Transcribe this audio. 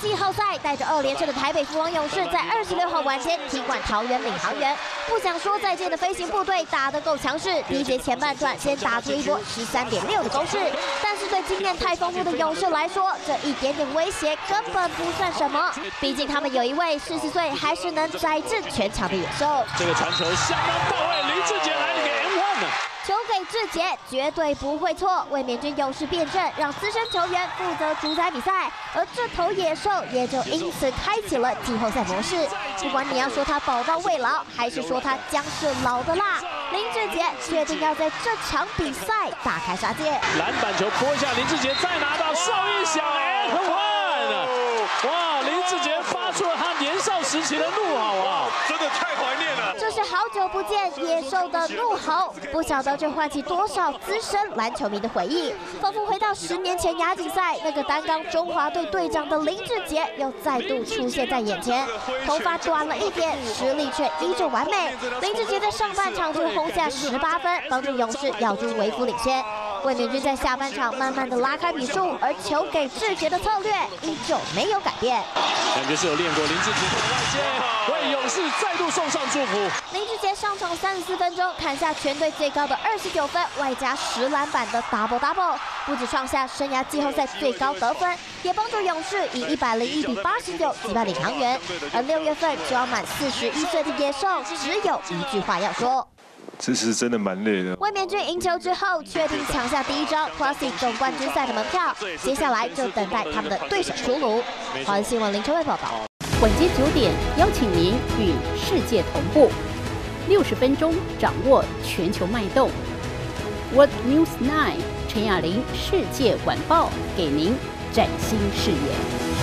季后赛带着二连胜的台北富王勇士，在二十六号晚间踢馆桃园领航员。不想说再见的飞行部队打得够强势，第一节前半段先打出一波十三点六的攻势，但是对经验太丰富的勇士来说，这一点点威胁根本不算什么。毕竟他们有一位四十岁还是能宰制全场的野兽。这个传球相当到位，林志杰来了个 M one。球给志杰，绝对不会错。卫冕军勇士变阵，让资深球员负责主宰比赛，而这头野兽也就因此开启了季后赛模式。不管你要说他宝刀未老，还是说他姜是老的辣，林志杰确定要在这场比赛大开杀戒。篮板球拨一下，林志杰再拿到，哨一响哎，很快哇，林志杰发出了他年少时期的怒吼！是好久不见野兽的怒吼，不晓得这唤起多少资深篮球迷的回忆，仿佛回到十年前亚锦赛那个担纲中华队队长的林志杰又再度出现在眼前。头发短了一点，实力却依旧完美。林志杰在上半场就轰下十八分，帮助勇士咬住微服领先。卫冕军在下半场慢慢的拉开比数，而球给志杰的策略依旧没有改变。感觉是有练过，林志杰的外线再度送上祝福。林志杰上场三十四分钟，砍下全队最高的二十九分，外加十篮板的 double double，不止创下生涯季后赛最高得分，也帮助勇士以一百零一比八十九击败领航员。而六月份就要满四十一岁的野兽，只有一句话要说。这是真的蛮累的。卫冕军赢球之后，确定抢下第一张 Classic 总冠军赛的门票，接下来就等待他们的对手出炉。华新闻林秋伟报道。晚间九点，邀请您与世界同步，六十分钟掌握全球脉动。World News Nine 陈亚玲世界晚报给您崭新视野。